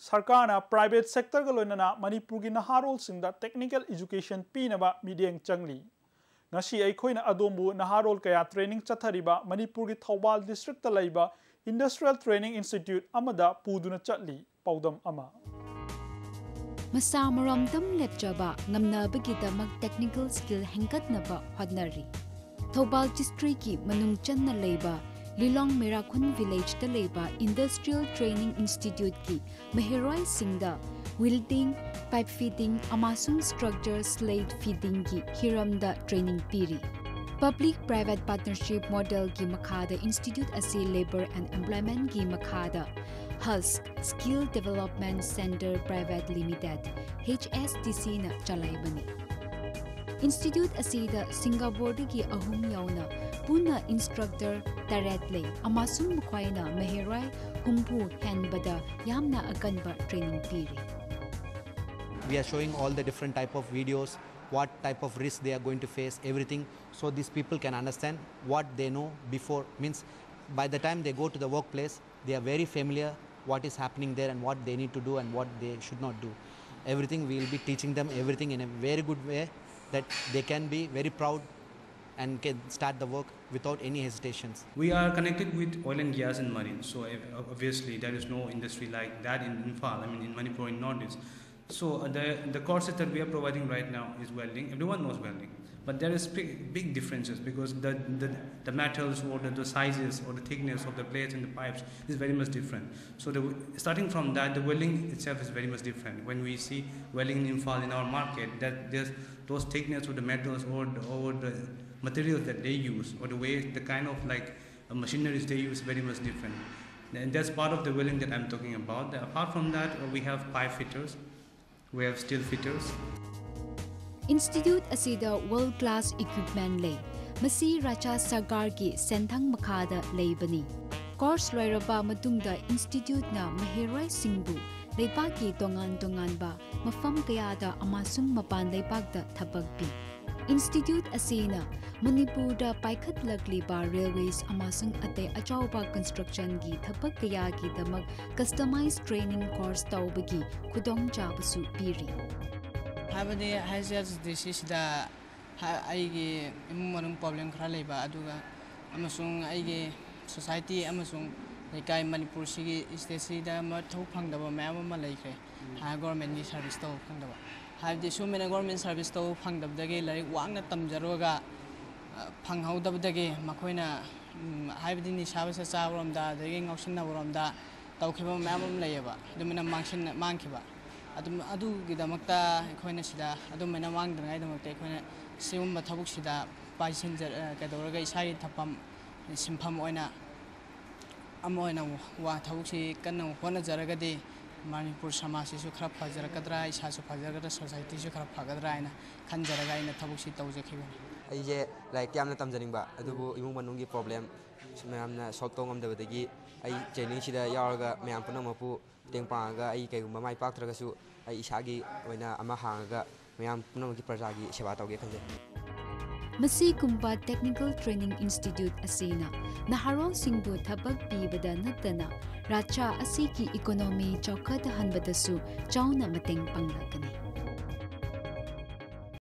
सरकार private sector का लोनना मनपुर की नहारोल टेक्निकल एजुकेशन पीनब अखोना अदोबू नहारोल कया ट्रेनिंग चथरीब मनपुर की Thoubal district industrial training institute पुदुना चली पौदम मसा ngamnabagidamag technical skill hengkatnaba hodnari thobal district ki manung channa leiba Lilong Merakun Village da leba Industrial Training Institute ki Meheroi Singda welding, pipe fitting, amasung structure slate fitting ki hiramda training piri. Public-private partnership model ki makada Institute asi Labor and Employment ki makada HUSK Skill Development Center Private Limited HSDC na chalai asida Singapore ki ahum yauna. Puna instructor taret le amasung mukhaina meherai humpu henbada yamna akanba training piri. We are showing all the different type of videos what type of risk they are going to face everything so these people can understand what they know before. Means by the time they go to the workplace they are very familiar what is happening there and what they need to do and what they should not do. Everything we will be teaching them everything in a very good way that they can be very proud and can start the work without any hesitations. We are connected with oil and gas and marine, so eh, obviously there is no industry like that in Imphal, I mean in Manipur in Northeast. So uh, the, the courses that we are providing right now is welding. Everyone knows welding, but there is big, big differences because the, the, the metals or the, the, sizes or the thickness of the plates and the pipes is very much different. So the, starting from that, the welding itself is very much different. When we see welding in Imphal in our market, that there's those thickness of the metals or or the materials that they use or the way the kind of like uh, machineries they use is very much different and that's part of the welding that i'm talking about apart from that uh, we have pipe fitters we have steel fitters institute asida world class equipment lay masi racha Sagargi Sentang Makada Laybani. course loiraba matungda institute na mahirai singbu leipaki Dongan Donganba. mafam Gayada amasung mapan leipakda thabak bi institute asina manipur da paikhat lakli ba railways amasung ate achauba construction gi thapak kaya gi damak customized training course tawbagi khudong chabasu piri habade hazards disease da aigi imung manung government service तो फंगदबदगे like वांगना तमजरोगा फंगहौदबदगे मखोइना हाबदि निसाबसे चाबरमदा दगे ngauसिनबरमदा तौखिबा ma'am लेबा अदुमना मांगसिन मांगखिबा अदुम अदुगिदमक्ता अखोइना ꯑꯃ ꯑꯣꯏꯅ ꯋꯥ ꯊꯕꯛꯁꯤ ꯀꯟꯅ ꯍꯣꯠꯅꯖꯔꯒꯗꯤ ꯃꯅꯤꯄꯨꯔ ꯁꯃꯥꯖꯁꯤꯁꯨ ꯈꯔ ꯐꯖꯔꯛꯀꯗ꯭ꯔꯥ ꯏꯁꯥꯁꯨ ꯐꯖꯒꯗ꯭ꯔꯥ ꯁꯣꯁꯥꯏꯇꯤꯁꯨ ꯈꯔ ꯐꯒꯗ꯭ꯔꯥ ꯍꯥꯏꯅ ꯈꯟꯖꯔꯒ ꯑꯩꯅ ꯊꯕꯛꯁꯤ ꯇꯧꯖꯈꯤꯕꯅꯤ ꯑꯩꯁꯦ ꯂꯥꯏꯔꯤꯛ ꯌꯥꯝꯅ ꯇꯝꯖꯅꯤꯡꯕ ꯑꯗꯨꯕꯨ ꯏꯃꯨꯡ ꯃꯅꯨꯡꯒꯤ ꯄ꯭ꯔꯣꯕ꯭ꯂꯦꯝ ꯃꯌꯥꯝꯅ ꯁꯣꯜꯕ ꯇꯧꯕ ꯉꯝꯗꯕꯗꯒꯤ ꯑꯩ ꯇ꯭ꯔꯦꯅꯤꯡꯁꯤꯗ yauraga mayam punamappu teng pangaga ai kaigumba mai paktragasu ai isagi oina ama hangaga mayam punamagi prajagi seva tauge khanje ꯃꯁꯤꯒꯨꯝꯕ ꯇꯦꯛꯅꯤꯀꯦꯜ ꯇ꯭ꯔꯦꯅꯤꯡ ꯏꯟꯁꯇꯤꯇ꯭ꯌꯨꯠ ꯑꯁꯤꯅ ꯅꯍꯥꯔꯣꯜꯁꯤꯡꯕꯨ ꯊꯕꯛ ꯄꯤꯕꯗ ꯅꯠꯇꯅ ꯔꯥꯖ꯭ꯌ ꯑꯁꯤꯒꯤ ꯏꯀꯣꯅꯣꯃꯤ ꯆꯥꯎꯈꯠꯍꯟꯕꯗꯁꯨ ꯆꯥꯎꯅ ꯃꯇꯦꯡ ꯄꯥꯡꯂꯛꯀꯅꯤ